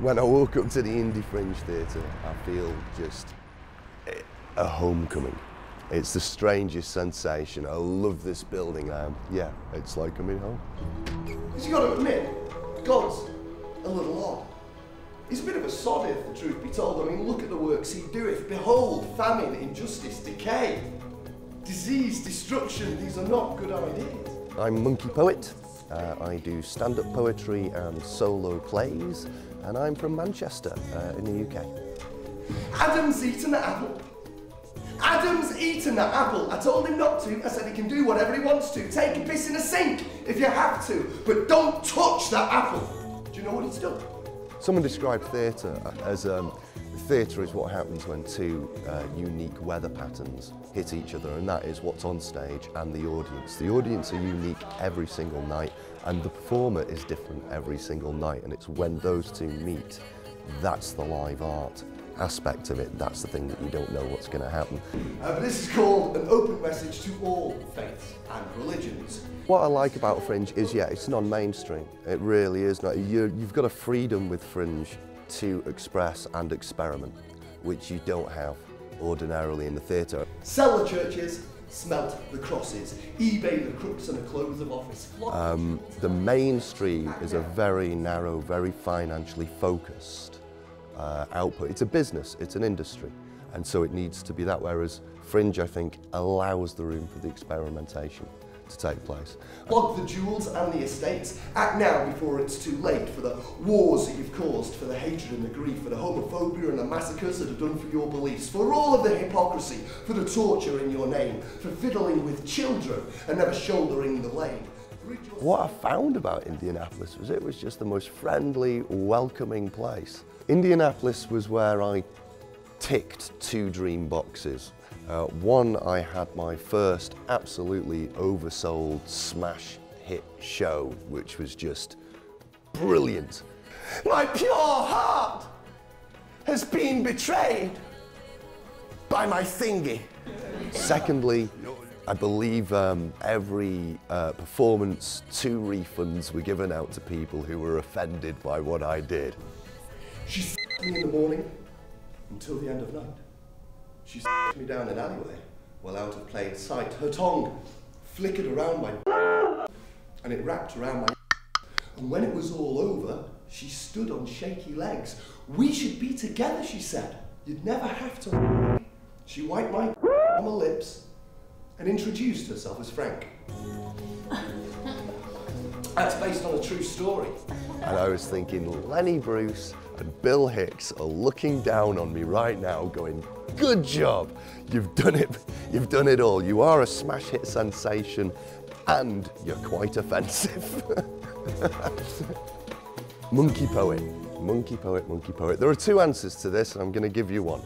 When I walk up to the IndyFringe Theatre, I feel just a homecoming. It's the strangest sensation. I love this building. Um, yeah, it's like coming home. Because you got to admit, God's a little odd. He's a bit of a sod, if the truth be told. I mean, look at the works he doeth. Behold, famine, injustice, decay, disease, destruction. These are not good ideas. I'm Monkey Poet. Uh, I do stand-up poetry and solo plays, and I'm from Manchester uh, in the UK. Adam's eaten the apple. Adam's eaten that apple. I told him not to. I said he can do whatever he wants to. Take a piss in a sink if you have to, but don't touch that apple. Do you know what he's done? Someone described theatre as um, theatre is what happens when two uh, unique weather patterns hit each other, and that is what's on stage and the audience. The audience are unique every single night, and the performer is different every single night, and it's when those two meet that's the live art aspect of it. That's the thing that you don't know what's going to happen. Uh, this is called an open message to all faiths and religions. What I like about Fringe is, yeah, it's non-mainstream. It really is. Not, you, you've got a freedom with Fringe to express and experiment, which you don't have ordinarily in the theatre. Sell the churches, smelt the crosses, eBay the crooks and the clothes of office. Um, the mainstream is a very narrow, very financially focused uh, output. It's a business, it's an industry, and so it needs to be that, whereas Fringe, I think, allows the room for the experimentation to take place. Flog the jewels and the estates. Act now before it's too late for the wars that you've caused, for the hatred and the grief, for the homophobia and the massacres that are done for your beliefs, for all of the hypocrisy, for the torture in your name, for fiddling with children and never shouldering the blame. What I found about Indianapolis was it was just the most friendly, welcoming place. Indianapolis was where I ticked two dream boxes. Uh, one, I had my first absolutely oversold smash hit show, which was just brilliant. My pure heart has been betrayed by my thingy. Secondly, I believe um, every uh, performance, two refunds were given out to people who were offended by what I did. She me in the morning until the end of night. She me down an alleyway while out of plain sight. Her tongue flickered around my and it wrapped around my and when it was all over, she stood on shaky legs. We should be together, she said. You'd never have to. She wiped my on my lips and introduced herself as Frank. That's based on a true story. And I was thinking, Lenny Bruce and Bill Hicks are looking down on me right now going, good job, you've done it, you've done it all. You are a smash hit sensation and you're quite offensive. monkey poet, monkey poet, monkey poet. There are two answers to this and I'm going to give you one.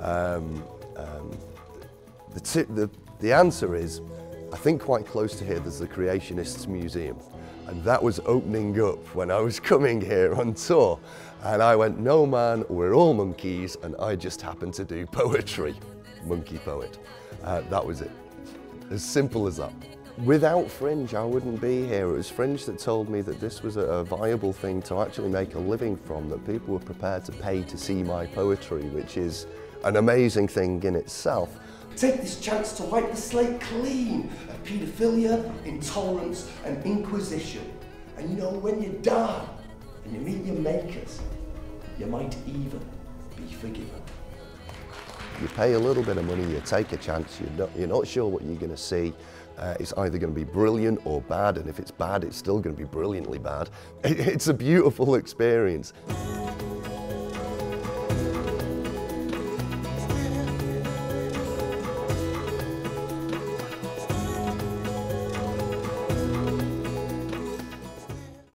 Um, um, the, the, the answer is, I think quite close to here there's the Creationists Museum and that was opening up when I was coming here on tour. And I went, no man, we're all monkeys, and I just happened to do poetry. Monkey poet. Uh, that was it. As simple as that. Without Fringe, I wouldn't be here. It was Fringe that told me that this was a, viable thing to actually make a living from, that people were prepared to pay to see my poetry, which is an amazing thing in itself. Take this chance to wipe the slate clean of paedophilia, intolerance, and inquisition. And you know, when you die and you meet your makers, you might even be forgiven. You pay a little bit of money, you take a chance, you're not, you're not sure what you're going to see. Uh, it's either going to be brilliant or bad, and if it's bad, it's still going to be brilliantly bad. It's a beautiful experience.